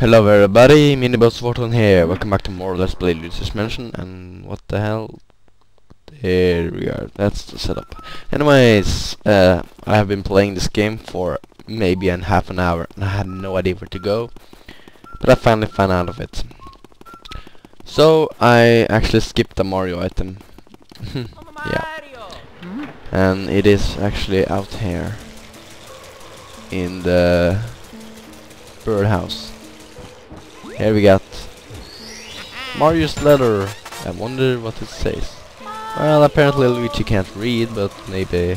Hello everybody, MiniBowser41 here. Welcome back to more Let's Play Luigi's Mansion. And what the hell? There we are. That's the setup. Anyways, uh, I have been playing this game for maybe an half an hour, and I had no idea where to go. But I finally found out of it. So I actually skipped the Mario item. yeah. And it is actually out here in the birdhouse. Here we got Mario's letter. I wonder what it says. Well, apparently Luigi can't read, but maybe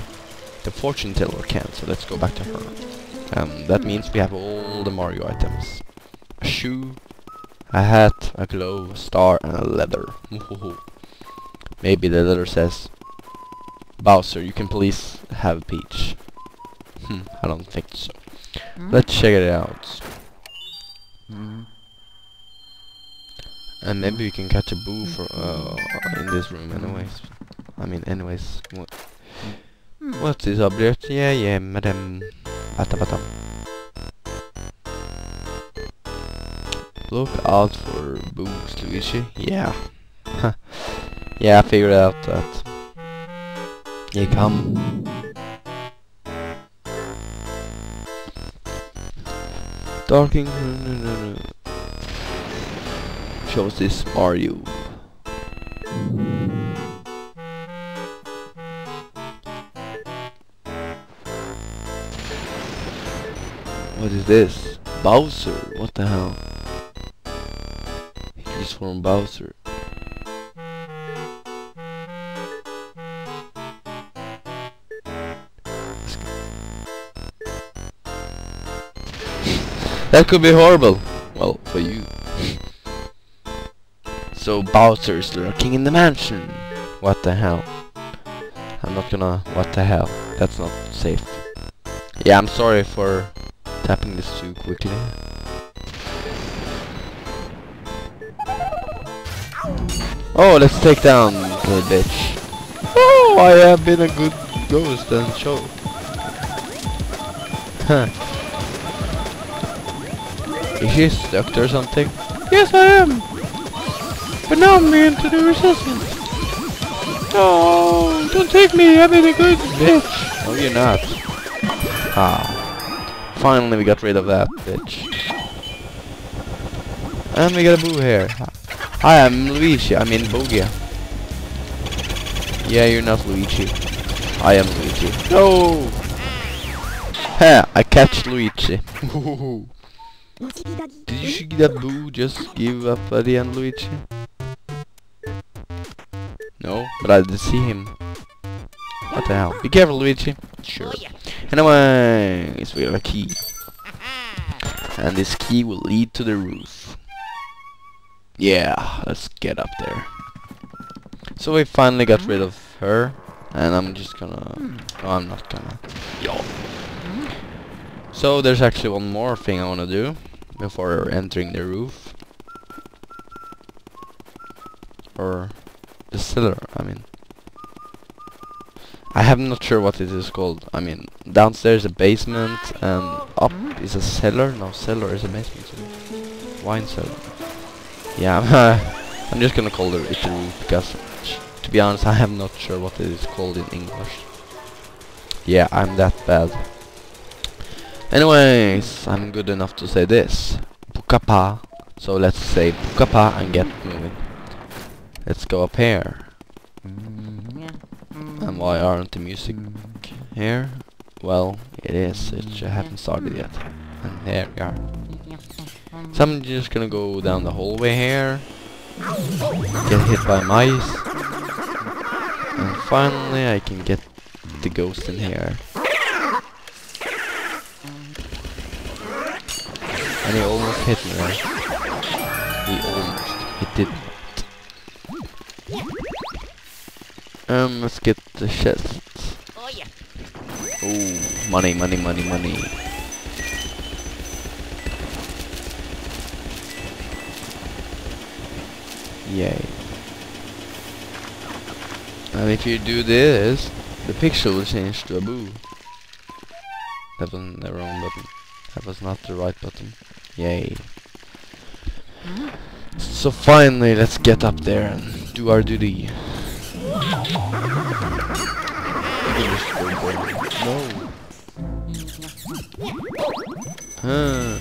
the fortune teller can, so let's go back to her. Um, that means we have all the Mario items. A shoe, a hat, a glove, a star, and a leather. maybe the letter says, Bowser, you can please have Peach. Hmm, I don't think so. Let's check it out. And maybe we can catch a boo for uh, in this room anyways. I mean anyways. What What's this object? Yeah, yeah, madam. Bata bata. Look out for boos, Luigi. Yeah. yeah, I figured out that. Yeah, come. Darking. No, no, no shows this Mario. What is this? Bowser? What the hell? He's from Bowser. that could be horrible. Well, for you. So Bowser's lurking in the mansion. What the hell? I'm not gonna... What the hell? That's not safe. Yeah, I'm sorry for tapping this too quickly. Oh, let's take down the bitch. Oh, I have been a good ghost and show. Huh. Is she stuck or something? Yes, I am. But now I'm into the resistance. No, don't take me, I'm in a good bitch. No, you're not. Ah. Finally we got rid of that bitch. And we got a boo here. Hi, I'm Luigi. I'm in Bogia. Yeah, you're not Luigi. I am Luigi. No! Ha! I catch Luigi. Did you see that boo just give up at the end, Luigi? No, but I didn't see him. What the hell? Be careful, Luigi. Sure. Oh, Anyways, we have a key. And this key will lead to the roof. Yeah, let's get up there. So we finally got rid of her. And I'm just gonna... No, I'm not gonna... Yo. So there's actually one more thing I wanna do. Before entering the roof. Or the cellar, I mean. I am not sure what it is called. I mean, downstairs a basement and up is a cellar. No, cellar is a basement. Wine cellar. Yeah, I'm, I'm just gonna call it roof because, to be honest, I am not sure what it is called in English. Yeah, I'm that bad. Anyways, I'm good enough to say this. Pukapa. So let's say Pukapa and get moving. Let's go up here. Mm-hmm. And why aren't the music here? Well, it is. It just haven't started yet. And there we are. So I'm just gonna go down the hallway here. Get hit by mice. And finally I can get the ghost in here. And he almost hit me. He almost. He didn't. Um, let's get the chest. Oh yeah. Oh, money, money, money, money. Yay. And if you do this, the picture will change to a boo. That was the wrong button. That was not the right button. Yay. So finally, let's get up there and do our duty. No.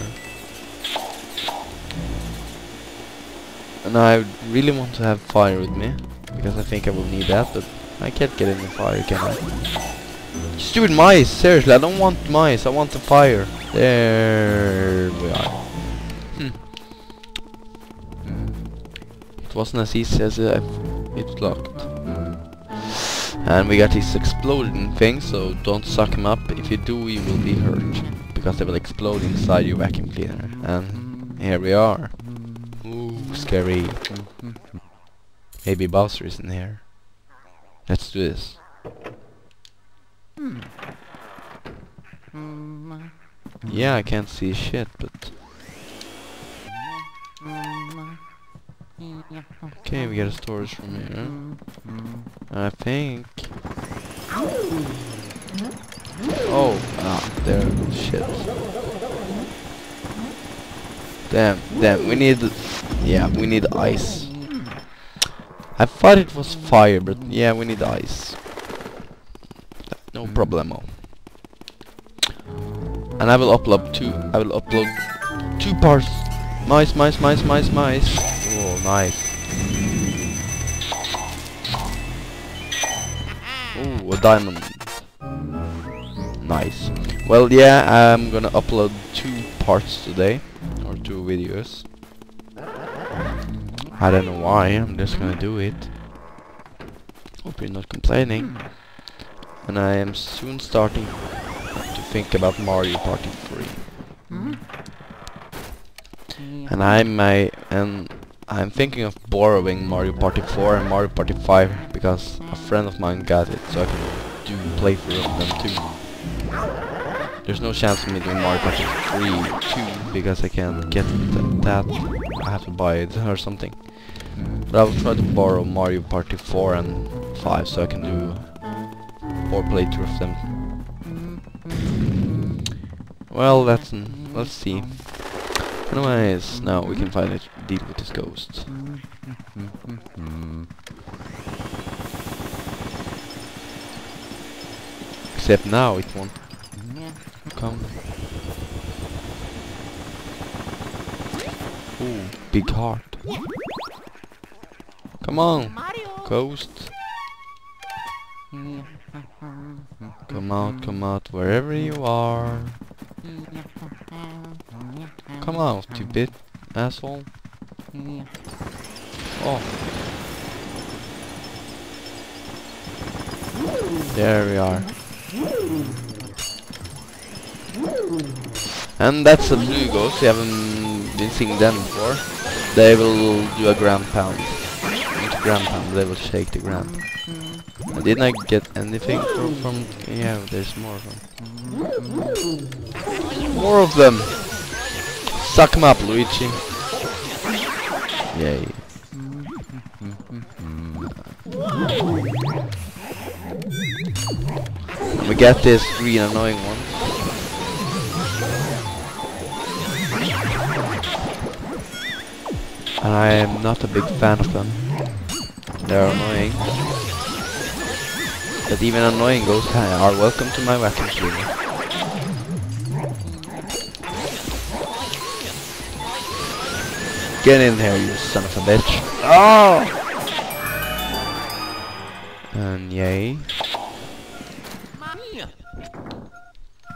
And I really want to have fire with me, because I think I will need that, but I can't get any fire, can I? Stupid mice! Seriously, I don't want mice, I want the fire. There we are. Hmm. It wasn't as easy as it, it looked. And we got these exploding things, so don't suck them up. If you do, you will be hurt. Because they will explode inside your vacuum cleaner. And here we are. Ooh, scary. Maybe Bowser is in here. Let's do this. Yeah, I can't see shit, but... Okay, we got a storage from here. I think... Oh, ah, there, shit. Damn, damn, we need... Yeah, we need ice. I thought it was fire, but yeah, we need ice. No problemo. And I will upload two. I will upload two parts. Mice, mice, mice, mice, mice. Nice. Oh, a diamond. Nice. Well, yeah, I'm gonna upload two parts today, or two videos. I don't know why, I'm just gonna do it. Hope you're not complaining. And I am soon starting to think about Mario Party 3. Hmm? And I'm my and I'm thinking of borrowing Mario Party 4 and Mario Party 5 because a friend of mine got it, so I can do playthrough of them too. There's no chance of me doing Mario Party 3 2 because I can't get th that. I have to buy it or something. But I will try to borrow Mario Party 4 and 5 so I can do four playthrough of them. Well, that's let's see. Anyways, now we can finally deal with this ghosts. Except now it won't come. Ooh, big heart. Come on, ghost. Come out, come out, wherever you are. Come out, you bit asshole. Oh. There we are. And that's a ghost, we haven't been seeing them before. They will do a ground pound. Not ground pound, they will shake the ground. Mm-hmm. Didn't I get anything from, from yeah, there's more of them. More of them! Suck them up, Luigi. Yay. We get this green annoying one. And I am not a big fan of them. They're annoying. But even annoying ghosts are welcome to my vacuum cleaner. Get in there, you son of a bitch. Oh! And yay.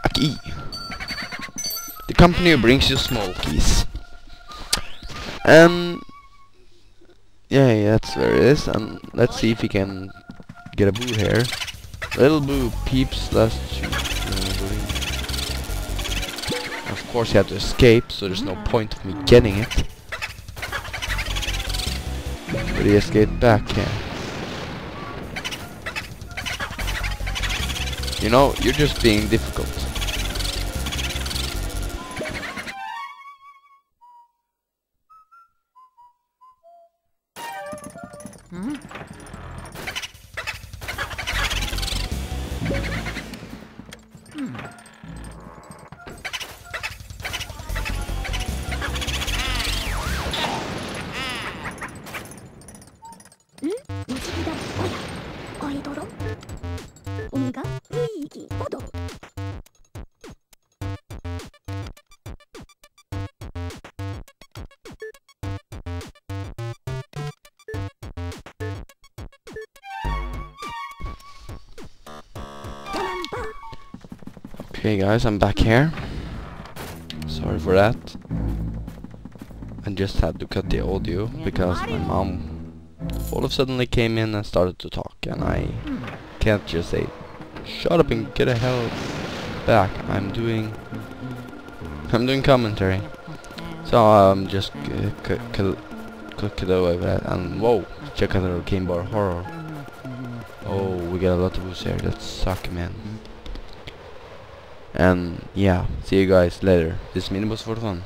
A key. The company brings you small keys. Um, and yeah, that's where it is. And let's see if we can get a boo here. Little boo peeps last shoot. Of course you have to escape, so there's no point of me getting it. But he escaped back here. You know, you're just being difficult. Okay guys, I'm back here. Sorry for that. I just had to cut the audio because my mom all of a sudden came in and started to talk and I can't just say shut up and get the hell back. I'm doing I'm doing commentary. So I'm just uh, click it away that and whoa, check out the game bar horror. Oh, we got a lot of booze here. That suck, man. And yeah, see you guys later. This is MiniBowser41.